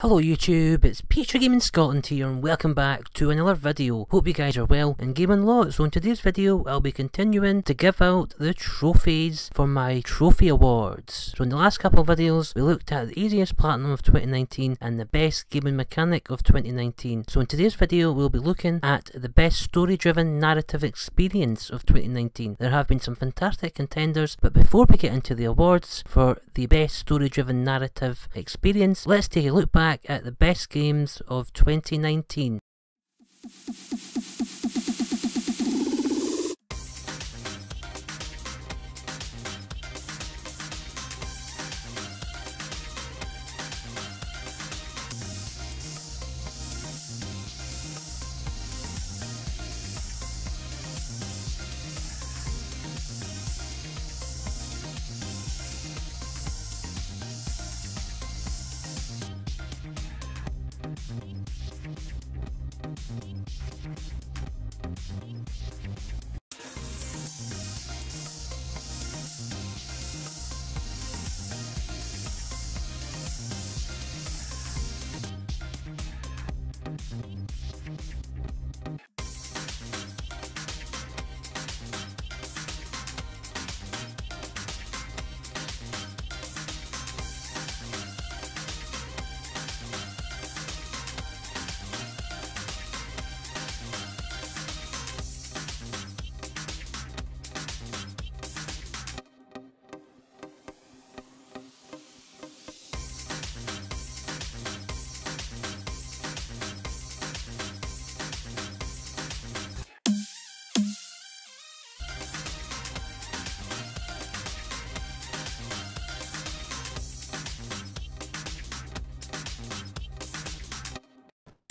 Hello YouTube, it's PS3 Gaming Scotland here and welcome back to another video. Hope you guys are well and gaming lots. So in today's video I'll be continuing to give out the trophies for my trophy awards. So in the last couple of videos we looked at the easiest platinum of 2019 and the best gaming mechanic of 2019. So in today's video we'll be looking at the best story driven narrative experience of 2019. There have been some fantastic contenders but before we get into the awards for the best story driven narrative experience let's take a look back back at the best games of 2019.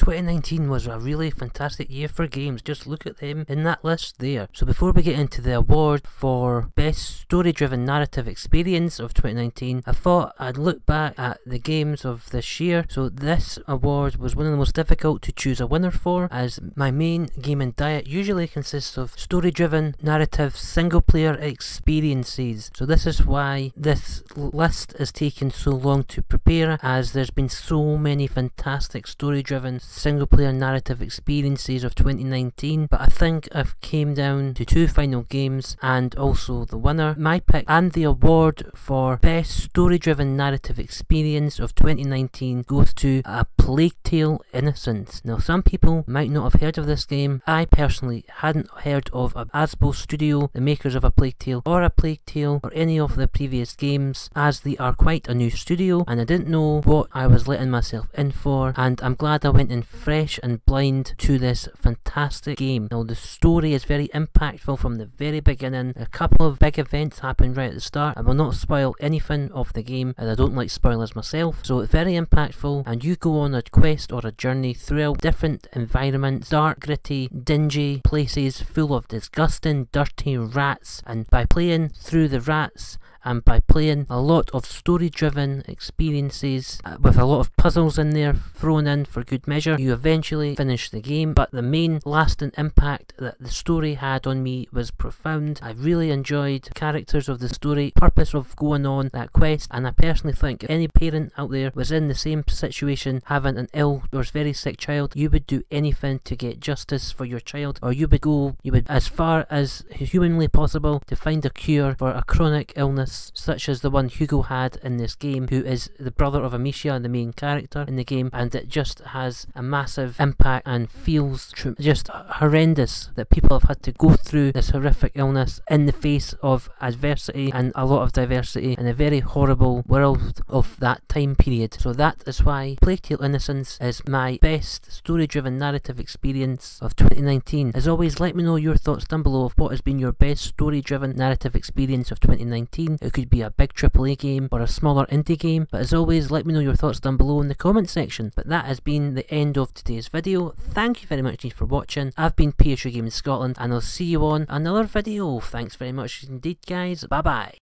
2019 was a really fantastic year for games. Just look at them in that list there. So before we get into the award for best story driven narrative experience of 2019, I thought I'd look back at the games of this year. So this award was one of the most difficult to choose a winner for as my main gaming diet usually consists of story driven narrative single player experiences. So this is why this list has taken so long to prepare as there's been so many fantastic story driven single player narrative experiences of 2019, but I think I've came down to two final games and also the winner. My pick and the award for best story driven narrative experience of 2019 goes to A Plague Tale Innocence. Now some people might not have heard of this game. I personally hadn't heard of Asobo Studio, the makers of A Plague Tale or A Plague Tale or any of the previous games as they are quite a new studio and I didn't know what I was letting myself in for and I'm glad I went in fresh and blind to this fantastic game. Now the story is very impactful from the very beginning. A couple of big events happen right at the start. I will not spoil anything of the game as I don't like spoilers myself. So it's very impactful and you go on a quest or a journey throughout different environments, dark, gritty, dingy places full of disgusting, dirty rats and by playing through the rats and by playing a lot of story driven experiences uh, with a lot of puzzles in there thrown in for good measure you eventually finish the game. But the main lasting impact that the story had on me was profound. I really enjoyed characters of the story purpose of going on that quest and I personally think if any parent out there was in the same situation having an ill or very sick child you would do anything to get justice for your child or you would go you would as far as humanly possible to find a cure for a chronic illness such as the one Hugo had in this game, who is the brother of Amicia, the main character in the game, and it just has a massive impact and feels just horrendous that people have had to go through this horrific illness in the face of adversity and a lot of diversity in a very horrible world of that time period. So that is why Plague Innocence is my best story-driven narrative experience of 2019. As always, let me know your thoughts down below of what has been your best story-driven narrative experience of 2019. It could be a big AAA game or a smaller indie game, but as always, let me know your thoughts down below in the comment section. But that has been the end of today's video. Thank you very much indeed for watching. I've been PS3 Gaming Scotland, and I'll see you on another video. Thanks very much indeed, guys. Bye bye.